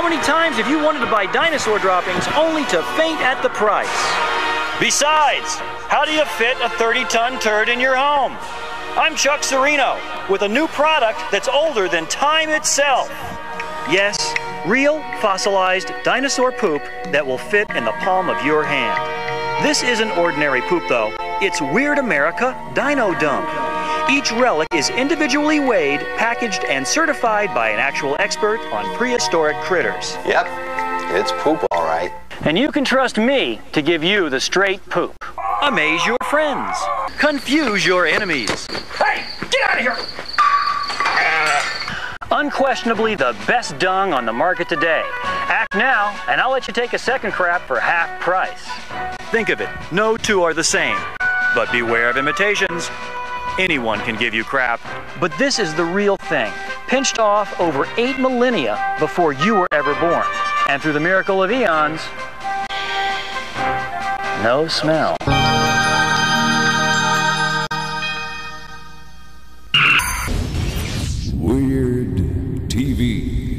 How many times have you wanted to buy dinosaur droppings only to faint at the price? Besides, how do you fit a 30 ton turd in your home? I'm Chuck Cirino with a new product that's older than time itself. Yes, real fossilized dinosaur poop that will fit in the palm of your hand. This isn't ordinary poop though, it's Weird America Dino Dump. Each relic is individually weighed, packaged, and certified by an actual expert on prehistoric critters. Yep, it's poop all right. And you can trust me to give you the straight poop. Amaze your friends. Confuse your enemies. Hey, get out of here! Unquestionably the best dung on the market today. Act now, and I'll let you take a second crap for half price. Think of it, no two are the same. But beware of imitations. Anyone can give you crap. But this is the real thing, pinched off over eight millennia before you were ever born. And through the miracle of eons, no smell. Weird TV.